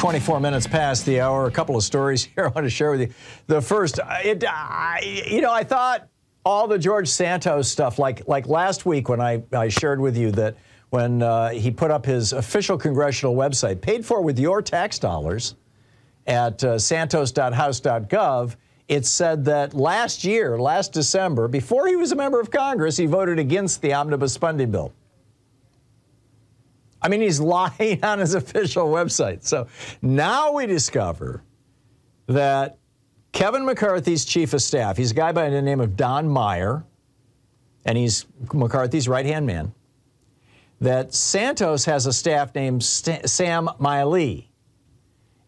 24 minutes past the hour. A couple of stories here I want to share with you. The first, it, I, you know, I thought all the George Santos stuff, like like last week when I, I shared with you that when uh, he put up his official congressional website, paid for with your tax dollars, at uh, santos.house.gov, it said that last year, last December, before he was a member of Congress, he voted against the omnibus spending bill. I mean, he's lying on his official website. So now we discover that Kevin McCarthy's chief of staff, he's a guy by the name of Don Meyer, and he's McCarthy's right hand man, that Santos has a staff named St- Sam Miley.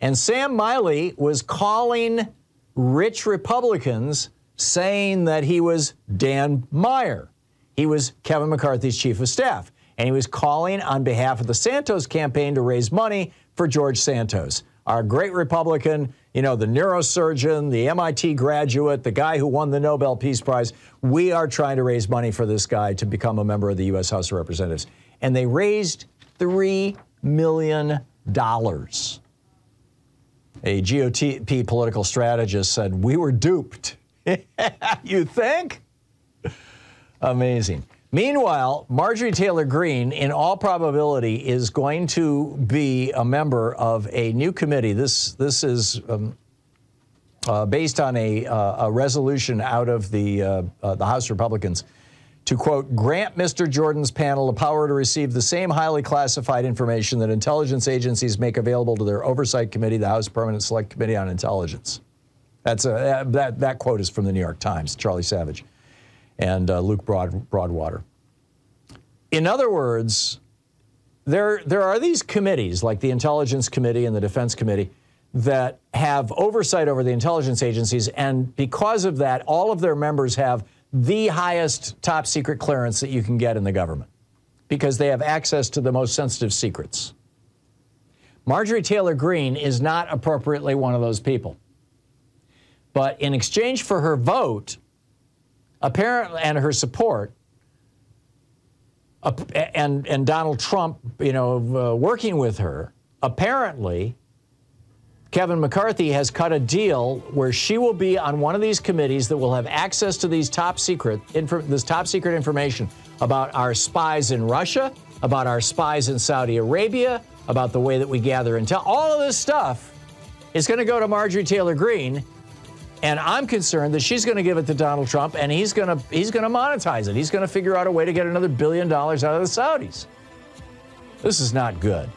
And Sam Miley was calling rich Republicans saying that he was Dan Meyer. He was Kevin McCarthy's chief of staff. And he was calling on behalf of the Santos campaign to raise money for George Santos, our great Republican, you know, the neurosurgeon, the MIT graduate, the guy who won the Nobel Peace Prize. We are trying to raise money for this guy to become a member of the U.S. House of Representatives. And they raised $3 million a GOP political strategist said, We were duped. you think? Amazing. Meanwhile, Marjorie Taylor Greene, in all probability, is going to be a member of a new committee. This, this is um, uh, based on a, uh, a, resolution out of the, uh, uh the House Republicans to quote, grant Mr. Jordan's panel the power to receive the same highly classified information that intelligence agencies make available to their oversight committee, the House Permanent Select Committee on Intelligence. That's a, that, that quote is from the New York Times, Charlie Savage and uh, Luke Broad, Broadwater. In other words, there, there are these committees, like the Intelligence Committee and the Defense Committee, that have oversight over the intelligence agencies, and because of that, all of their members have the highest top secret clearance that you can get in the government because they have access to the most sensitive secrets. Marjorie Taylor Greene is not appropriately one of those people. But in exchange for her vote, apparently, and her support, uh, and, and Donald Trump, you know, uh, working with her, apparently Kevin McCarthy has cut a deal where she will be on one of these committees that will have access to these top secret this top secret information about our spies in Russia, about our spies in Saudi Arabia, about the way that we gather intel. All of this stuff is going to go to Marjorie Taylor Greene, and I'm concerned that she's going to give it to Donald Trump, and he's going to he's going to monetize it. He's going to figure out a way to get another billion dollars out of the Saudis. This is not good.